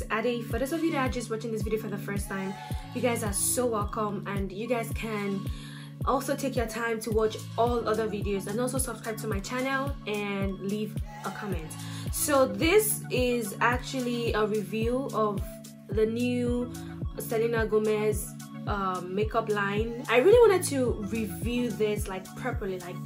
is for those of you that are just watching this video for the first time you guys are so welcome and you guys can also take your time to watch all other videos and also subscribe to my channel and leave a comment. So this is actually a review of the new selena gomez um, makeup line. I really wanted to review this like properly like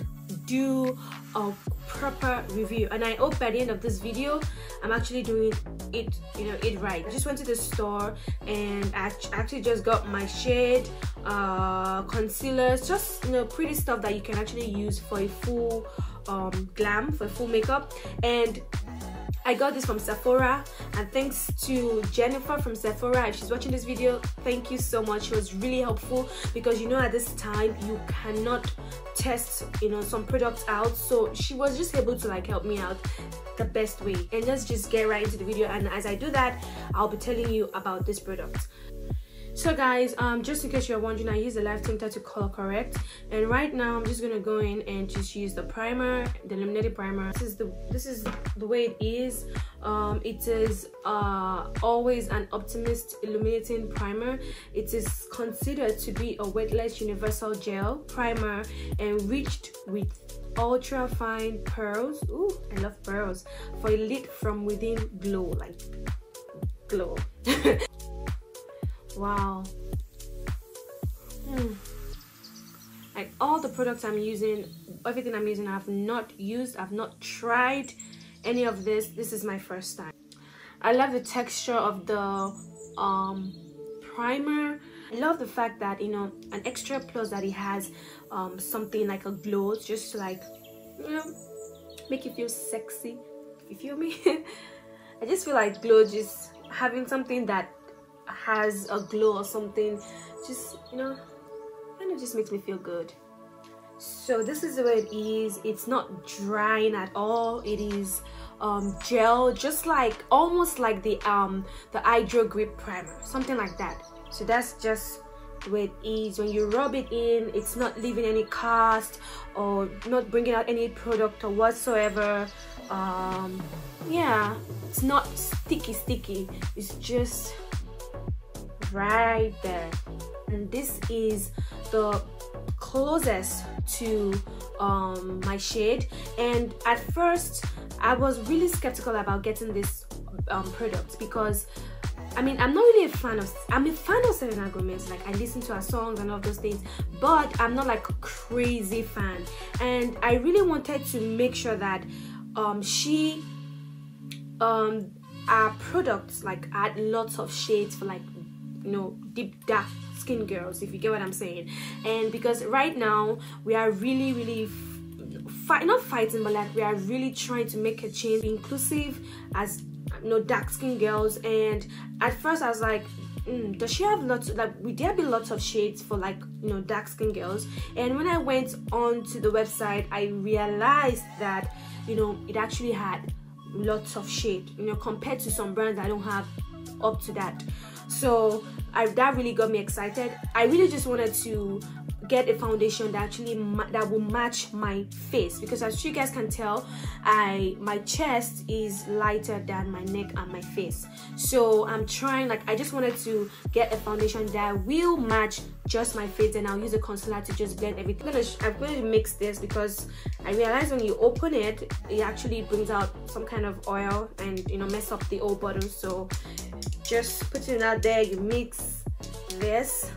do a proper review. And i hope by the end of this video i'm actually doing it you know it right. I just went to the store and I actually just got my shade uh concealers just you know pretty stuff that you can actually use for a full um glam for full makeup. And I got this from Sephora and thanks to Jennifer from Sephora if she's watching this video thank you so much. It was really helpful because you know at this time you cannot test you know some products out. So she was just able to like help me out the best way. And let's just get right into the video. And as I do that I'll be telling you about this product so guys um just in case you're wondering i use the Live Tinted to color correct. And right now i'm just gonna go in and just use the primer the illuminated primer. This is the this is the way it is. Um it is uh always an optimist illuminating primer. It is considered to be a weightless universal gel primer enriched with ultra fine pearls. Ooh, i love pearls. For a lit from within glow like glow wow. Mm. like all the products i'm using everything i'm using i've not used i've not tried any of this. This is my first time. I love the texture of the um primer. I love the fact that you know an extra plus that it has um something like a glow just to like you know make you feel sexy. You feel me? I just feel like glow just having something that has a glow or something just you know kind of just makes me feel good. So this is the way it is. It's not drying at all. It is um, gel just like almost like the um the hydro grip primer something like that. So that's just the way it is. When you rub it in it's not leaving any cast or not bringing out any product or whatsoever. Um yeah it's not sticky sticky. It's just right there. And this is the closest to um, my shade. And at first I was really skeptical about getting this um, product because I mean, I'm not really a fan of, I'm a fan of Selena Gomez, like I listen to her songs and all those things, but I'm not like a crazy fan. And I really wanted to make sure that um, she, um, our products like add lots of shades for like you know deep dark skin girls if you get what i'm saying. And because right now we are really really fight not fighting but like we are really trying to make a change inclusive as you know dark skin girls. And at first i was like mm, does she have lots like would there be lots of shades for like you know dark skin girls? And when i went on to the website i realized that you know it actually had lots of shade you know compared to some brands i don't have up to that. So I, that really got me excited. I really just wanted to get a foundation that actually that will match my face. Because as you guys can tell i my chest is lighter than my neck and my face. So i'm trying like i just wanted to get a foundation that will match just my face. And i'll use a concealer to just blend everything. I'm gonna, I'm going to mix this because i realized when you open it it actually brings out some kind of oil and you know mess up the old bottom. So just putting it out there you mix this.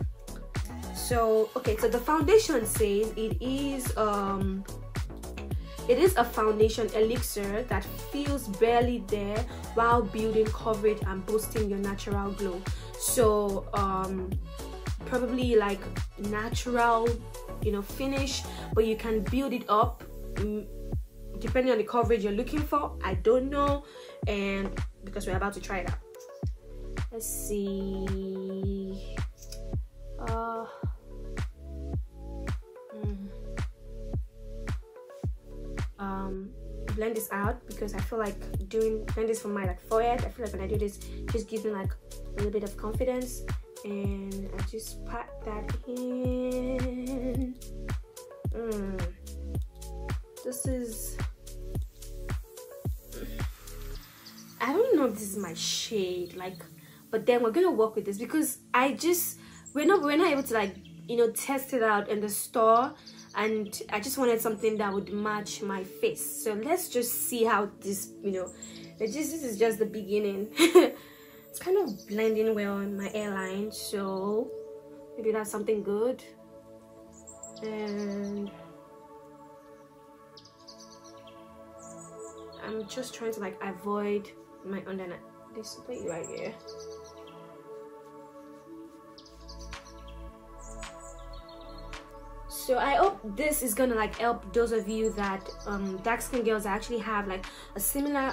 So okay so the foundation says it is um it is a foundation elixir that feels barely there while building coverage and boosting your natural glow. So um probably like natural you know finish but you can build it up mm, depending on the coverage you're looking for. I don't know and because we're about to try it out let's see uh um, blend this out because I feel like doing blend this from my like forehead. I feel like when I do this, just gives me like a little bit of confidence, and I just pat that in. Mm. This is. I don't know if this is my shade like but then we're gonna work with this because I just we're not we're not able to like you know test it out in the store and I just wanted something that would match my face. So let's just see how this you know just this is just the beginning. It's kind of blending well on my airline so maybe that's something good. And I'm just trying to like avoid my under this plate right here so i hope this is gonna like help those of you that um dark skin girls actually have like a similar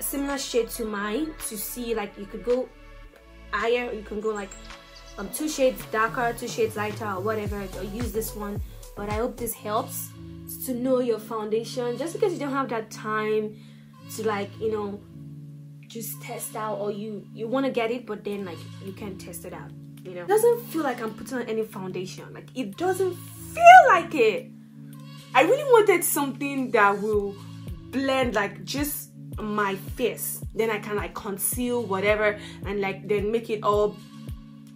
similar shade to mine to see like you could go higher you can go like um two shades darker two shades lighter or whatever or use this one. But i hope this helps to know your foundation. Just because you don't have that time to like you know just test out or you you want to get it but then like you can't test it out you know? It doesn't feel like i'm putting on any foundation. Like it doesn't feel like it. I really wanted something that will blend like just my face. Then i can like conceal whatever and like then make it all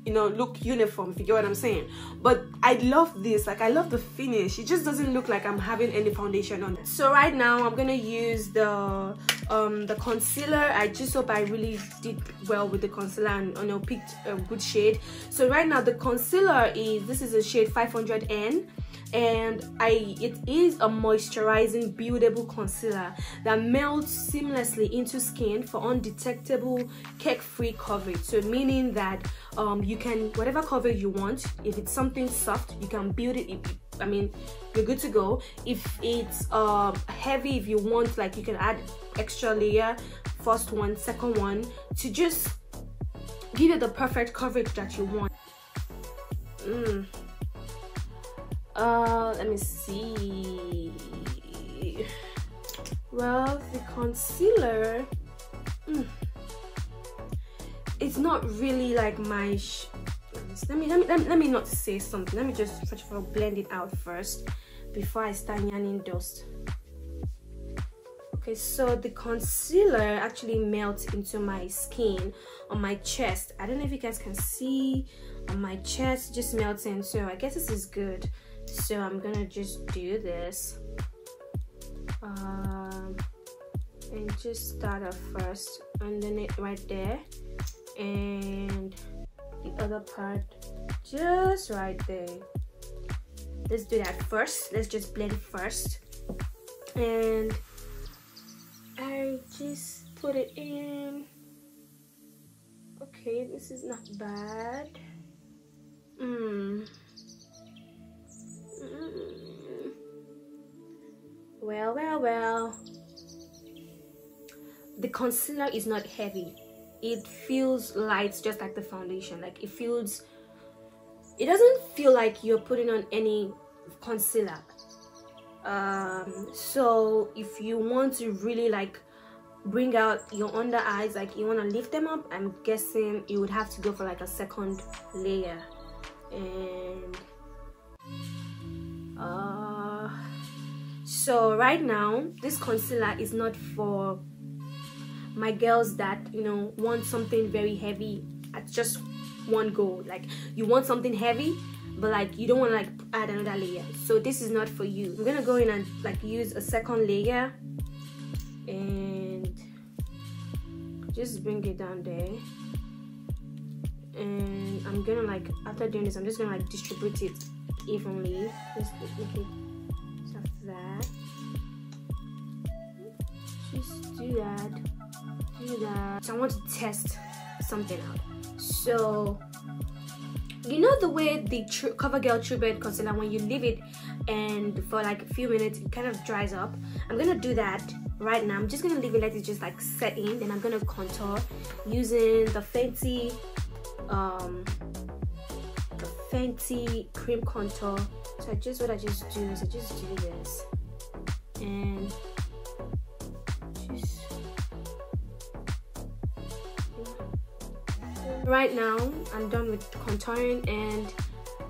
you know look uniform if you get what i'm saying. But i love this like i love the finish. It just doesn't look like i'm having any foundation on so right now i'm gonna use the um the concealer. I just hope i really did well with the concealer and you know picked a good shade. So right now the concealer is this is a shade 500n and I it is a moisturizing buildable concealer that melts seamlessly into skin for undetectable cake-free coverage. So meaning that um, you can whatever coverage you want if it's something soft you can build it I mean you're good to go. If it's uh, heavy if you want like you can add extra layer first one second one to just give it the perfect coverage that you want. Mm uh let me see. Well the concealer mm, it's not really like my let me, let me let me let me not say something. Let me just first of all blend it out first before i start yanning dust okay so the concealer actually melts into my skin on my chest. I don't know if you guys can see on my chest just melts in so i guess this is good so I'm gonna just do this. Um, and just start off first underneath right there. And the other part just right there. Let's do that first. Let's just blend first. And I just put it in. Okay this is not bad mm. Well, well, well. The concealer is not heavy. It feels light just like the foundation. Like it feels it doesn't feel like you're putting on any concealer. Um so if you want to really like bring out your under eyes like you want to lift them up i'm guessing you would have to go for like a second layer and uh, so right now this concealer is not for my girls that you know want something very heavy at just one go. Like you want something heavy but like you don't want to like add another layer. So this is not for you. I'm gonna go in and like use a second layer and just bring it down there. And i'm gonna like after doing this i'm just gonna like distribute it evenly. Just make just that. Just do that. Do that. So I want to test something out. So you know the way the CoverGirl True Bed concealer when you leave it and for like a few minutes it kind of dries up i'm gonna do that right now i'm just gonna leave it let it just like set in then i'm gonna contour using the fancy um Fenty cream contour. So I just what I just do is I just do this. And just right now I'm done with contouring and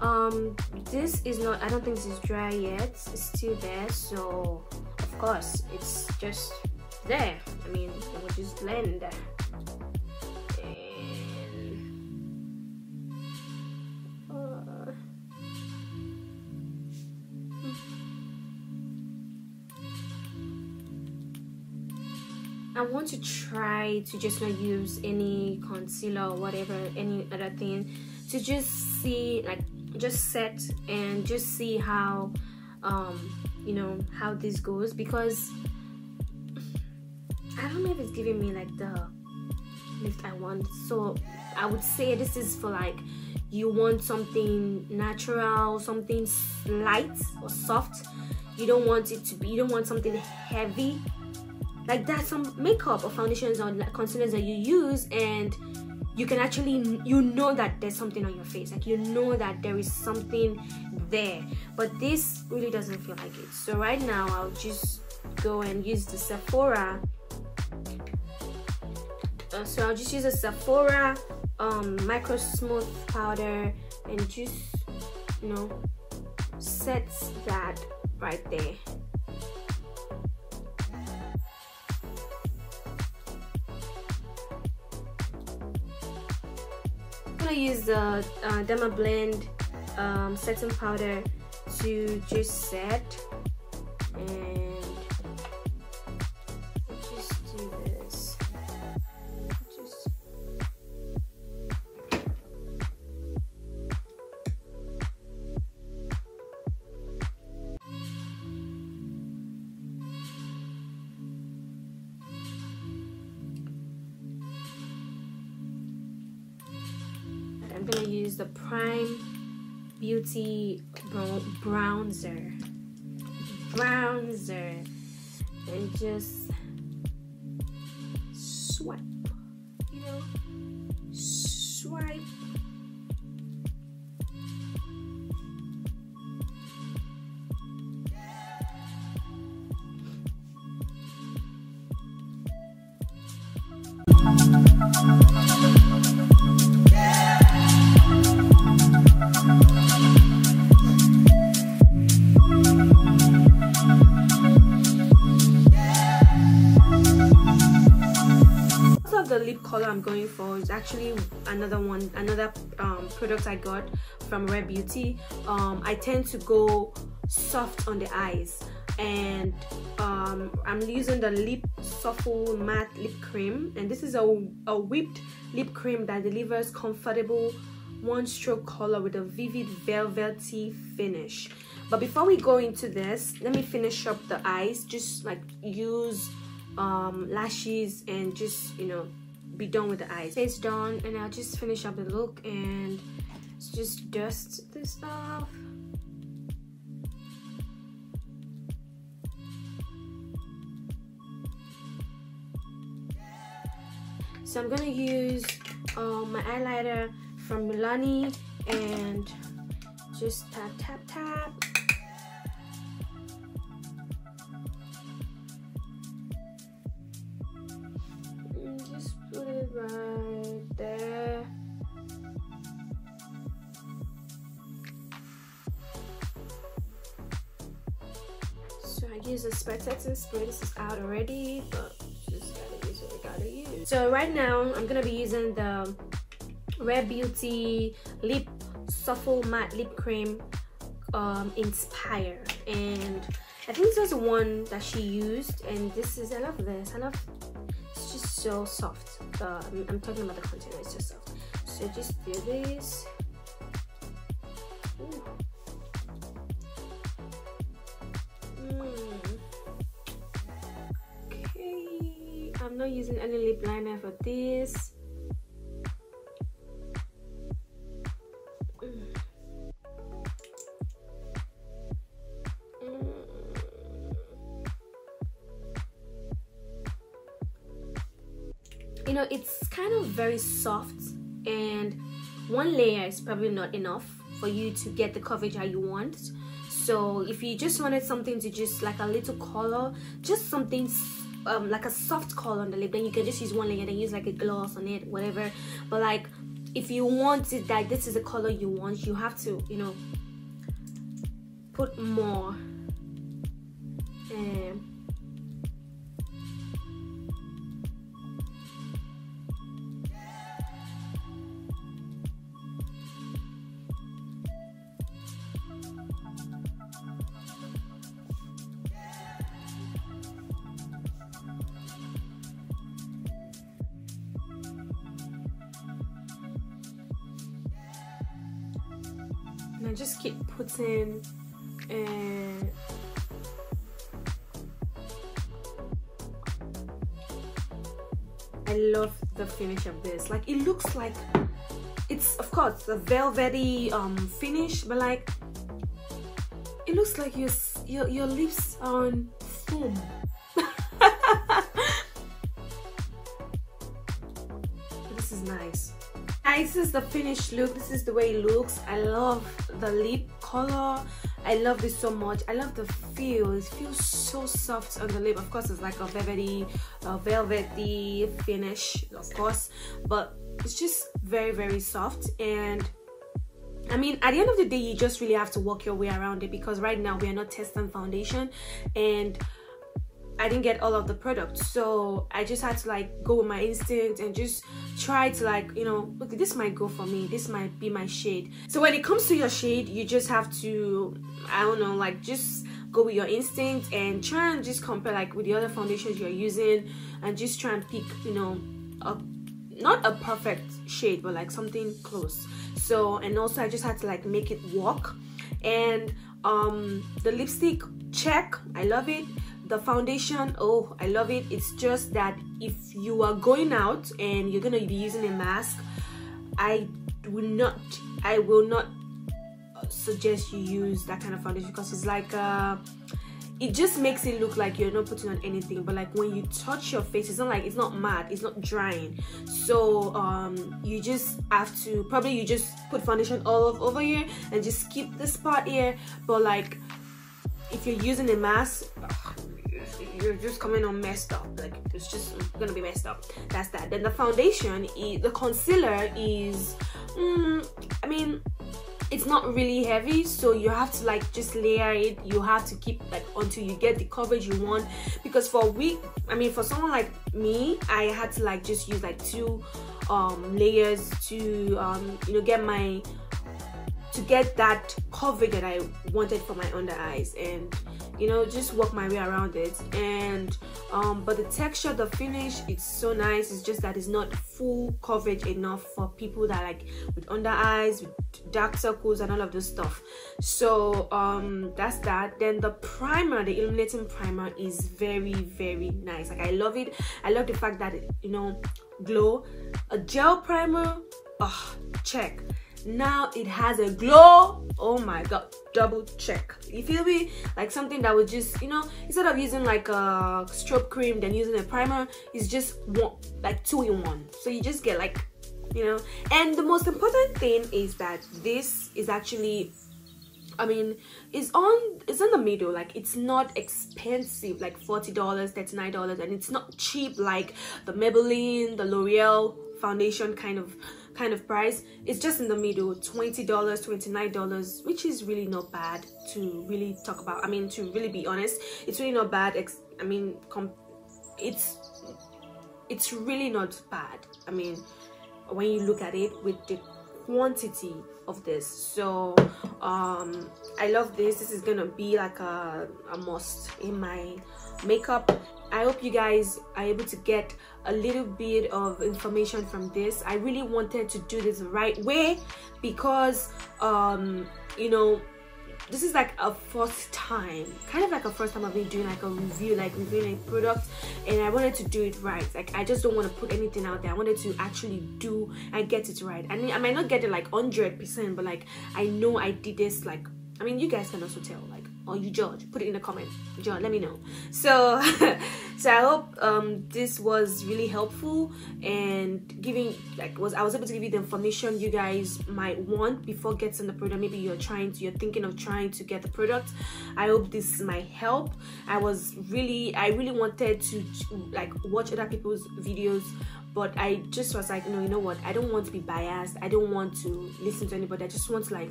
um this is not I don't think this is dry yet. It's still there so of course it's just there. I mean it would just blend I want to try to just not use any concealer or whatever any other thing to just see like just set and just see how um you know how this goes because I don't know if it's giving me like the lift I want. So I would say this is for like you want something natural something light or soft. You don't want it to be you don't want something heavy like there's some makeup or foundations or concealers that you use and you can actually you know that there's something on your face. Like you know that there is something there. But this really doesn't feel like it. So right now i'll just go and use the sephora. Uh, so i'll just use a sephora um micro smooth powder and just you know set that right there use the uh, Dermablend um, setting powder to just set and I'm going for is actually another one, another um, product I got from Rare Beauty. Um, I tend to go soft on the eyes and um, I'm using the Lip Soufflé Matte Lip Cream. And this is a, a whipped lip cream that delivers comfortable one stroke color with a vivid velvety finish. But before we go into this let me finish up the eyes. Just like use um, lashes and just you know be done with the eyes. It's done and I'll just finish up the look and just dust this off so I'm gonna use um, my eyeliner from Milani and just tap tap tap A spectating spray this is out already but just gotta use what I gotta use. So right now I'm gonna be using the Rare Beauty Lip Soufflé Matte Lip Cream um, Inspire. And I think this was the one that she used and this is I love this. I love it's just so soft. I'm, I'm talking about the container it's just soft. So just do this not using any lip liner for this Mm. You know it's kind of very soft and one layer is probably not enough for you to get the coverage that you want so if you just wanted something to just like a little color just something um, like a soft color on the lip then you can just use one layer then use like a gloss on it whatever. But like if you want it that this is the color you want you have to you know put more um, can just keep putting uh, I love the finish of this. Like it looks like it's of course a velvety um finish but like it looks like your your, your lips are on foam this is the finished look. This is the way it looks. I love the lip color. I love this so much. I love the feel. It feels so soft on the lip. Of course it's like a velvety uh, velvety finish of course but it's just very very soft. And I mean, at the end of the day, you just really have to work your way around it because right now we are not testing foundation. And I didn't get all of the products. So I just had to like go with my instinct and just try to like, you know, look, this might go for me. This might be my shade. So when it comes to your shade, you just have to, I don't know, like just go with your instinct and try and just compare like with the other foundations you're using and just try and pick, you know, a not a perfect shade but like something close so and also i just had to like make it work and um the lipstick check i love it the foundation oh i love it. It's just that if you are going out and you're gonna be using a mask i will not i will not suggest you use that kind of foundation because it's like uh it just makes it look like you're not putting on anything. But like when you touch your face it's not like it's not matte it's not drying. So um you just have to probably you just put foundation all over here and just keep the spot here. But like if you're using a mask you're just coming on messed up. Like it's just gonna be messed up. That's that. Then the foundation is the concealer is mm, i mean it's not really heavy so you have to like just layer it. You have to keep like until you get the coverage you want. Because for a week i mean for someone like me i had to like just use like two um layers to um you know get my to get that coverage that i wanted for my under eyes and you know just work my way around it. And um but the texture the finish it's so nice. It's just that it's not full coverage enough for people that like with under eyes with dark circles and all of this stuff. So um that's that. Then the primer the illuminating primer is very very nice. Like i love it. I love the fact that it, you know glow. A gel primer oh check now it has a glow. Oh my god double check. You feel me? Like something that would just you know instead of using like a strobe cream then using a primer it's just one like two in one. So you just get like you know. And the most important thing is that this is actually I mean, it's on it's in the middle. Like it's not expensive, like $40, $39, and it's not cheap like the Maybelline, the L'Oreal foundation kind of kind of price it's just in the middle $20 $29 which is really not bad to really talk about. I mean to really be honest it's really not bad i mean it's it's really not bad. I mean when you look at it with the quantity of this. So um i love this. This is gonna be like a, a must in my makeup i hope you guys are able to get a little bit of information from this. I really wanted to do this the right way because um you know this is like a first time kind of like a first time i've been doing like a review like reviewing a product and i wanted to do it right. Like i just don't want to put anything out there. I wanted to actually do and get it right. I mean i might not get it like 100 percent but like i know i did this like i mean you guys can also tell like or you judge. Put it in the comment judge. Let me know. So so i hope um this was really helpful and giving like was i was able to give you the information you guys might want before getting the product. Maybe you're trying to you're thinking of trying to get the product. I hope this might help. I was really i really wanted to like watch other people's videos but i just was like no you know what? I don't want to be biased. I don't want to listen to anybody. I just want to like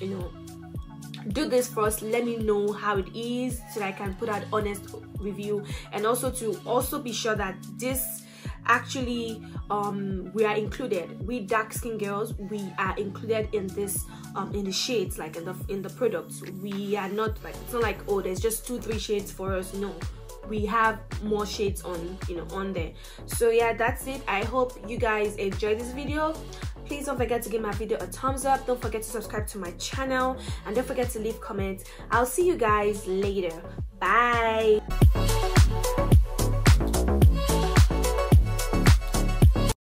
you know do this first let me know how it is so that i can put out honest review. And also to also be sure that this actually um we are included. We dark skin girls we are included in this um in the shades like in the in the products. We are not like it's not like oh there's just two three shades for us. No. We have more shades on you know on there. So yeah that's it. I hope you guys enjoyed this video please don't forget to give my video a thumbs up. Don't forget to subscribe to my channel. And don't forget to leave comments. I'll see you guys later. Bye